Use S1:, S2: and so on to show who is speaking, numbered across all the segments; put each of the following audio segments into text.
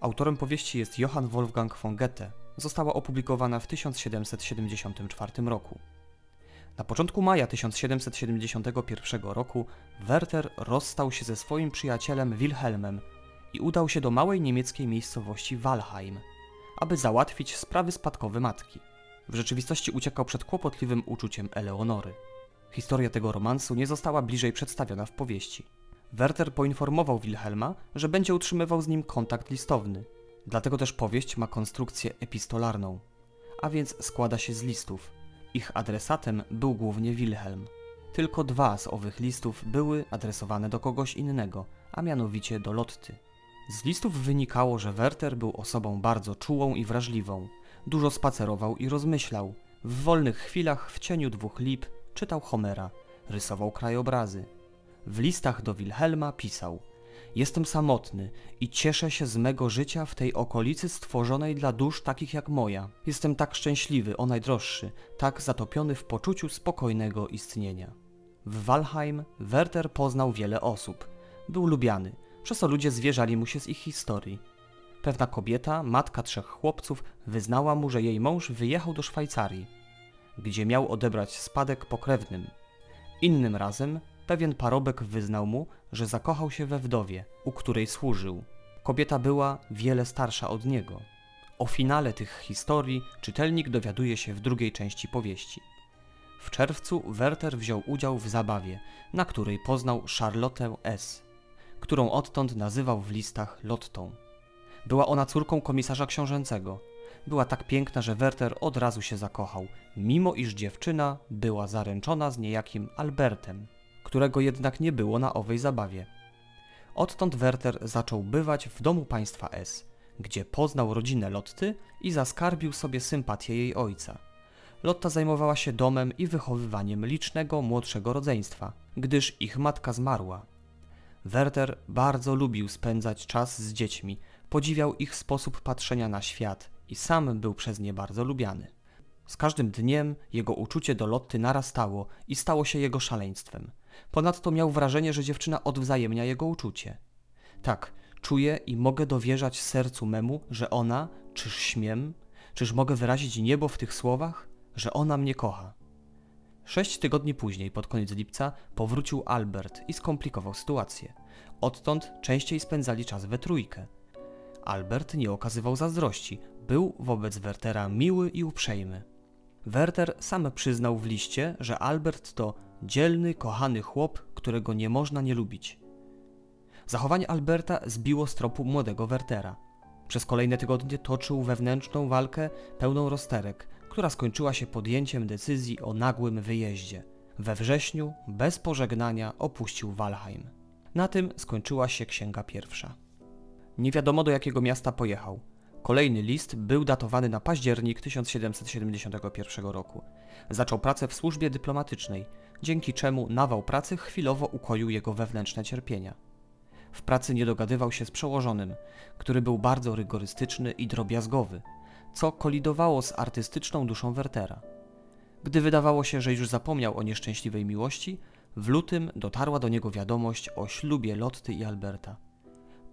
S1: Autorem powieści jest Johann Wolfgang von Goethe. Została opublikowana w 1774 roku. Na początku maja 1771 roku Werther rozstał się ze swoim przyjacielem Wilhelmem i udał się do małej niemieckiej miejscowości Walheim, aby załatwić sprawy spadkowe matki. W rzeczywistości uciekał przed kłopotliwym uczuciem Eleonory. Historia tego romansu nie została bliżej przedstawiona w powieści. Werther poinformował Wilhelma, że będzie utrzymywał z nim kontakt listowny. Dlatego też powieść ma konstrukcję epistolarną, a więc składa się z listów. Ich adresatem był głównie Wilhelm. Tylko dwa z owych listów były adresowane do kogoś innego, a mianowicie do Lotty. Z listów wynikało, że Werther był osobą bardzo czułą i wrażliwą. Dużo spacerował i rozmyślał. W wolnych chwilach w cieniu dwóch lip czytał Homera, rysował krajobrazy. W listach do Wilhelma pisał: Jestem samotny i cieszę się z mego życia w tej okolicy stworzonej dla dusz takich jak moja. Jestem tak szczęśliwy, o najdroższy, tak zatopiony w poczuciu spokojnego istnienia. W Walheim Werther poznał wiele osób. Był lubiany, przez co ludzie zwierzali mu się z ich historii. Pewna kobieta, matka trzech chłopców, wyznała mu, że jej mąż wyjechał do Szwajcarii, gdzie miał odebrać spadek pokrewnym. Innym razem pewien parobek wyznał mu, że zakochał się we wdowie, u której służył. Kobieta była wiele starsza od niego. O finale tych historii czytelnik dowiaduje się w drugiej części powieści. W czerwcu Werther wziął udział w zabawie, na której poznał Charlotte S., którą odtąd nazywał w listach Lottą. Była ona córką komisarza książęcego. Była tak piękna, że Werther od razu się zakochał, mimo iż dziewczyna była zaręczona z niejakim Albertem, którego jednak nie było na owej zabawie. Odtąd Werther zaczął bywać w domu państwa S, gdzie poznał rodzinę Lotty i zaskarbił sobie sympatię jej ojca. Lotta zajmowała się domem i wychowywaniem licznego młodszego rodzeństwa, gdyż ich matka zmarła. Werther bardzo lubił spędzać czas z dziećmi, podziwiał ich sposób patrzenia na świat i sam był przez nie bardzo lubiany. Z każdym dniem jego uczucie do Lotty narastało i stało się jego szaleństwem. Ponadto miał wrażenie, że dziewczyna odwzajemnia jego uczucie. Tak, czuję i mogę dowierzać sercu memu, że ona, czyż śmiem, czyż mogę wyrazić niebo w tych słowach, że ona mnie kocha. Sześć tygodni później, pod koniec lipca, powrócił Albert i skomplikował sytuację. Odtąd częściej spędzali czas we trójkę. Albert nie okazywał zazdrości, był wobec Wertera miły i uprzejmy. Werter sam przyznał w liście, że Albert to dzielny, kochany chłop, którego nie można nie lubić. Zachowanie Alberta zbiło z tropu młodego Wertera. Przez kolejne tygodnie toczył wewnętrzną walkę pełną rozterek, która skończyła się podjęciem decyzji o nagłym wyjeździe. We wrześniu, bez pożegnania, opuścił Walheim. Na tym skończyła się księga pierwsza. Nie wiadomo do jakiego miasta pojechał. Kolejny list był datowany na październik 1771 roku. Zaczął pracę w służbie dyplomatycznej, dzięki czemu nawał pracy chwilowo ukoił jego wewnętrzne cierpienia. W pracy nie dogadywał się z przełożonym, który był bardzo rygorystyczny i drobiazgowy, co kolidowało z artystyczną duszą Wertera. Gdy wydawało się, że już zapomniał o nieszczęśliwej miłości, w lutym dotarła do niego wiadomość o ślubie Lotty i Alberta.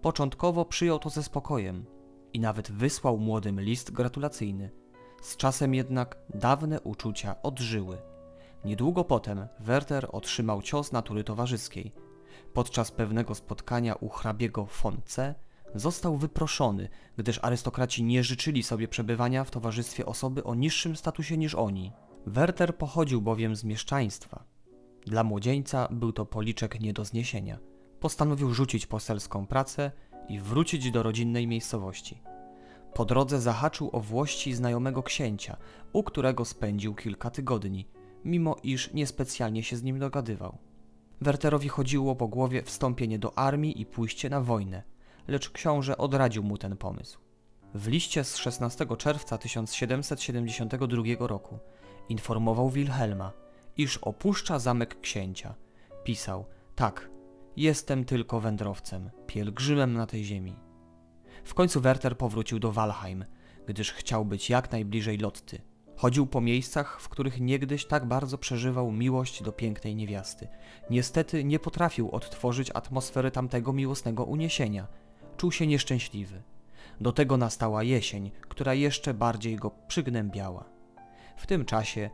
S1: Początkowo przyjął to ze spokojem i nawet wysłał młodym list gratulacyjny. Z czasem jednak dawne uczucia odżyły. Niedługo potem Werter otrzymał cios natury towarzyskiej. Podczas pewnego spotkania u hrabiego von C został wyproszony, gdyż arystokraci nie życzyli sobie przebywania w towarzystwie osoby o niższym statusie niż oni. Werter pochodził bowiem z mieszczaństwa. Dla młodzieńca był to policzek nie do zniesienia. Postanowił rzucić poselską pracę i wrócić do rodzinnej miejscowości. Po drodze zahaczył o włości znajomego księcia, u którego spędził kilka tygodni, mimo iż niespecjalnie się z nim dogadywał. Werterowi chodziło po głowie wstąpienie do armii i pójście na wojnę, lecz książę odradził mu ten pomysł. W liście z 16 czerwca 1772 roku informował Wilhelma, iż opuszcza zamek księcia. Pisał: Tak, jestem tylko wędrowcem, pielgrzymem na tej ziemi. W końcu Werter powrócił do Walheim, gdyż chciał być jak najbliżej Lotty. Chodził po miejscach, w których niegdyś tak bardzo przeżywał miłość do pięknej niewiasty. Niestety nie potrafił odtworzyć atmosfery tamtego miłosnego uniesienia. Czuł się nieszczęśliwy. Do tego nastała jesień, która jeszcze bardziej go przygnębiała. W tym czasie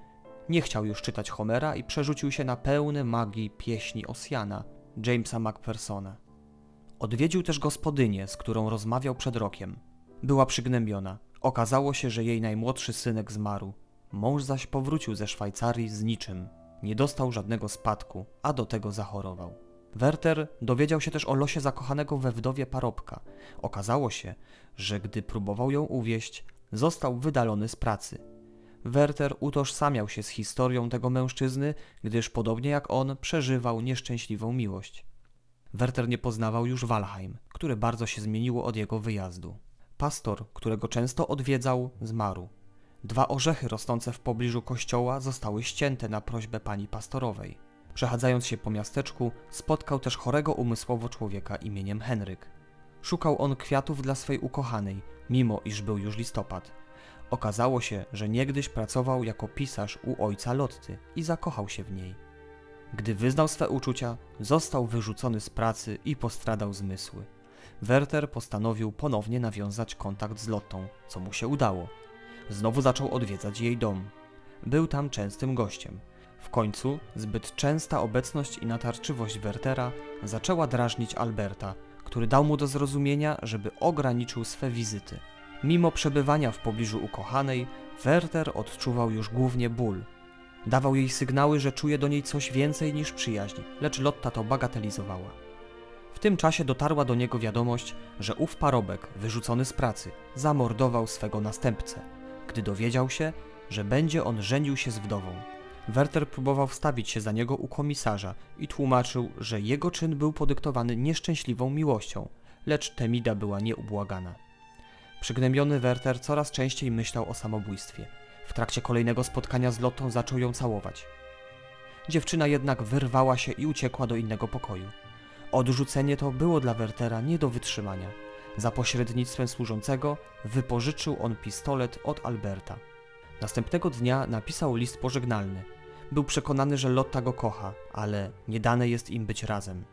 S1: nie chciał już czytać Homera i przerzucił się na pełne magii pieśni Osjana, Jamesa Macphersona. Odwiedził też gospodynię, z którą rozmawiał przed rokiem. Była przygnębiona. Okazało się, że jej najmłodszy synek zmarł. Mąż zaś powrócił ze Szwajcarii z niczym. Nie dostał żadnego spadku, a do tego zachorował. Werter dowiedział się też o losie zakochanego we wdowie parobka. Okazało się, że gdy próbował ją uwieść, został wydalony z pracy. Werter utożsamiał się z historią tego mężczyzny, gdyż podobnie jak on przeżywał nieszczęśliwą miłość. Werter nie poznawał już Walheim, które bardzo się zmieniło od jego wyjazdu. Pastor, którego często odwiedzał, zmarł. Dwa orzechy rosnące w pobliżu kościoła zostały ścięte na prośbę pani pastorowej. Przechadzając się po miasteczku, spotkał też chorego umysłowo człowieka imieniem Henryk. Szukał on kwiatów dla swej ukochanej, mimo iż był już listopad. Okazało się, że niegdyś pracował jako pisarz u ojca Lotty i zakochał się w niej. Gdy wyznał swe uczucia, został wyrzucony z pracy i postradał zmysły. Werter postanowił ponownie nawiązać kontakt z Lottą, co mu się udało. Znowu zaczął odwiedzać jej dom. Był tam częstym gościem. W końcu zbyt częsta obecność i natarczywość Wertera zaczęła drażnić Alberta, który dał mu do zrozumienia, żeby ograniczył swe wizyty. Mimo przebywania w pobliżu ukochanej, Werter odczuwał już głównie ból. Dawał jej sygnały, że czuje do niej coś więcej niż przyjaźń, lecz Lotta to bagatelizowała. W tym czasie dotarła do niego wiadomość, że ów parobek, wyrzucony z pracy, zamordował swego następcę, gdy dowiedział się, że będzie on żenił się z wdową. Werter próbował wstawić się za niego u komisarza i tłumaczył, że jego czyn był podyktowany nieszczęśliwą miłością, lecz Temida była nieubłagana. Przygnębiony Werter coraz częściej myślał o samobójstwie. W trakcie kolejnego spotkania z Lottą zaczął ją całować. Dziewczyna jednak wyrwała się i uciekła do innego pokoju. Odrzucenie to było dla Wertera nie do wytrzymania. Za pośrednictwem służącego wypożyczył on pistolet od Alberta. Następnego dnia napisał list pożegnalny. Był przekonany, że Lotta go kocha, ale nie dane jest im być razem.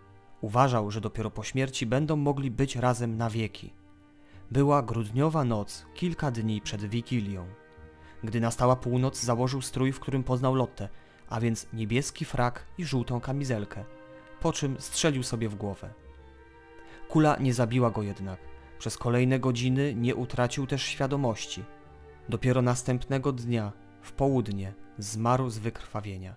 S1: Uważał, że dopiero po śmierci będą mogli być razem na wieki. Była grudniowa noc, kilka dni przed Wigilią. Gdy nastała północ, założył strój, w którym poznał Lottę, a więc niebieski frak i żółtą kamizelkę, po czym strzelił sobie w głowę. Kula nie zabiła go jednak. Przez kolejne godziny nie utracił też świadomości. Dopiero następnego dnia, w południe, zmarł z wykrwawienia.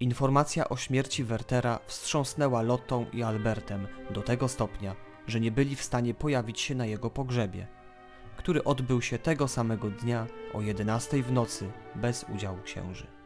S1: Informacja o śmierci Wertera wstrząsnęła Lottą i Albertem do tego stopnia, że nie byli w stanie pojawić się na jego pogrzebie, który odbył się tego samego dnia o 11 w nocy bez udziału księży.